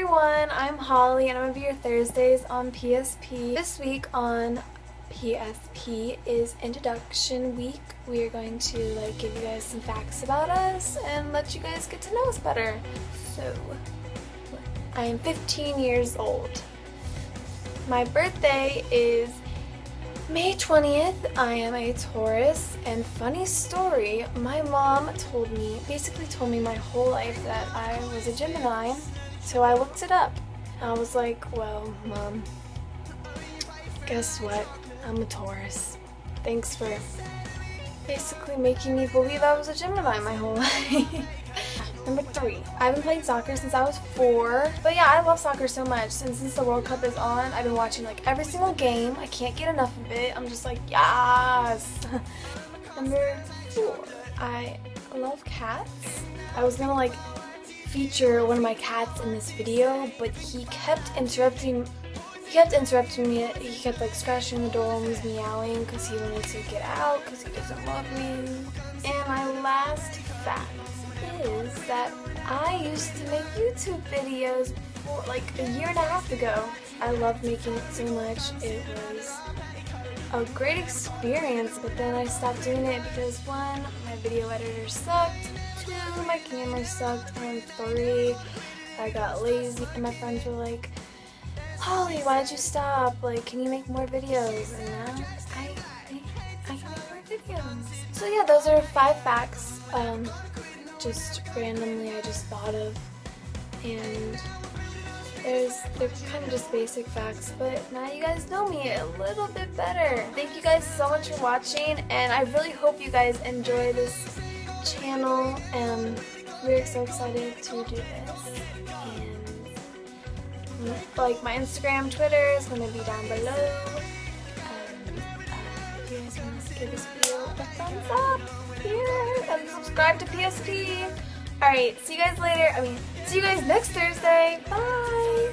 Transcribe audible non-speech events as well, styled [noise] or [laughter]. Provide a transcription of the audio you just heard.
everyone, I'm Holly and I'm gonna be your Thursdays on PSP. This week on PSP is introduction week. We are going to like give you guys some facts about us and let you guys get to know us better. So, I am 15 years old. My birthday is May 20th. I am a Taurus and funny story, my mom told me, basically told me my whole life that I was a Gemini so I looked it up. I was like, well, mom, guess what? I'm a Taurus. Thanks for basically making me believe I was a Gemini my whole [laughs] life. Number three, I've been playing soccer since I was four. But yeah, I love soccer so much. And since the World Cup is on, I've been watching like every single game. I can't get enough of it. I'm just like, yes. [laughs] Number four, I love cats. I was gonna like feature one of my cats in this video, but he kept interrupting he kept interrupting me. He kept like scratching the door and was meowing because he wanted to get out because he doesn't love me. And my last fact is that I used to make YouTube videos before, like a year and a half ago. I loved making it so much. It was a great experience, but then I stopped doing it because one, my video editor sucked, two, my camera sucked, and three, I got lazy and my friends were like, Holly, why did you stop? Like, can you make more videos? And now I, I, I can make more videos. So yeah, those are five facts, um, just randomly I just thought of, and there's they're kind of just basic facts, but now you guys know me a little bit better. Thank you guys so much for watching, and I really hope you guys enjoy this channel. And we're so excited to do this. And like my Instagram, Twitter is gonna be down below. And uh, if you guys want to give this video a thumbs up here and subscribe to PSP. Alright, see you guys later. I mean, see you guys next Thursday. Bye!